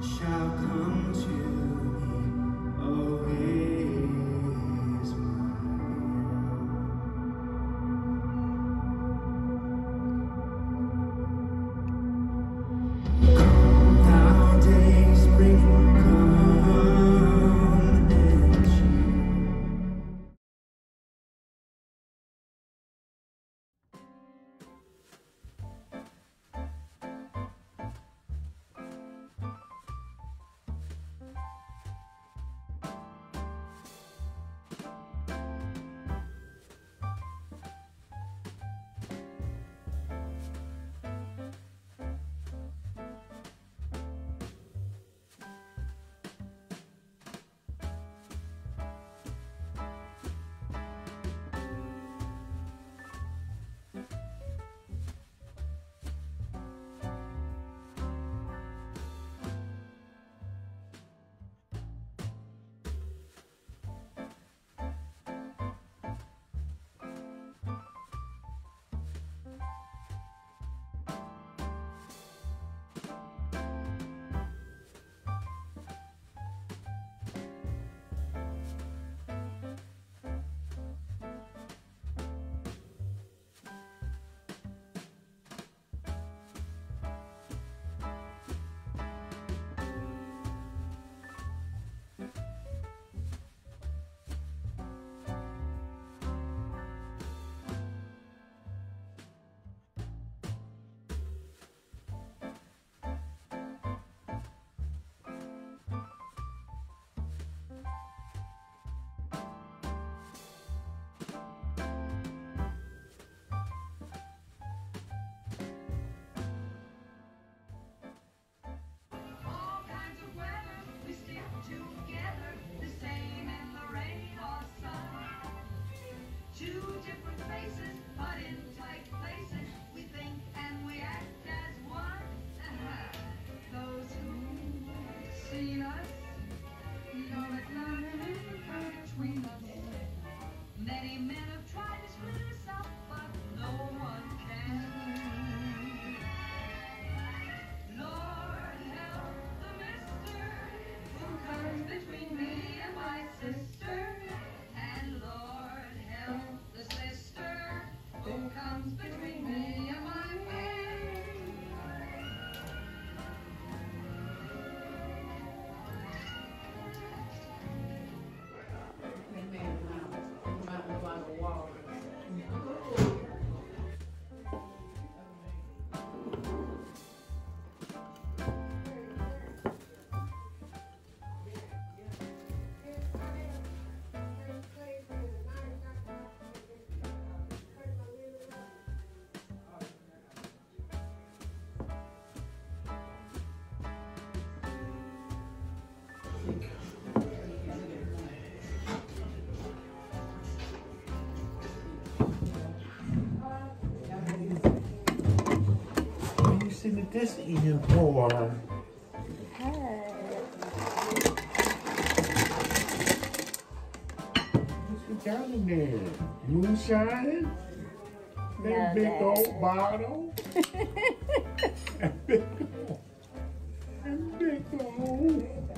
shall come to Спасибо. see that this is for. Hey. Moonshine? That big old bottle? big old. That big old.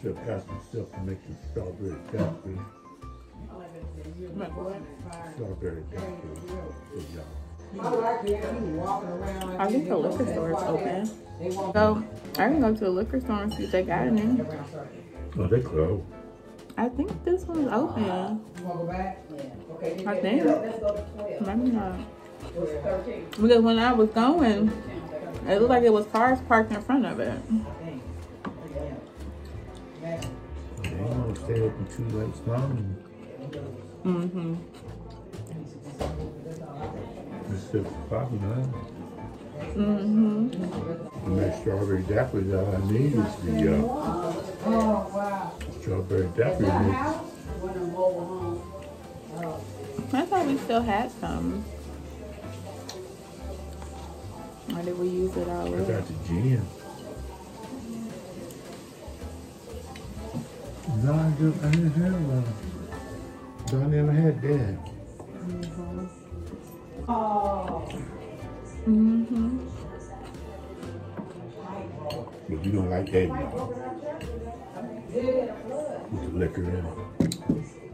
should have myself to make strawberry. Strawberry for y'all. I think the liquor store is open. So I can go to the liquor store and see if they got any. Oh, they closed. I think this one's open. I think. Maybe not. Because when I was going, it looked like it was cars parked in front of it. Stay open too late long. Mm-hmm. It's six o'clock now. Mm-hmm. And that strawberry daiquiri that I need is the, uh, strawberry daiquiri mix. I thought we still had some. Or did we use it all I got the gin. I didn't, I didn't have one. I never had that. Mm-hmm. But you don't like that. With the liquor in it.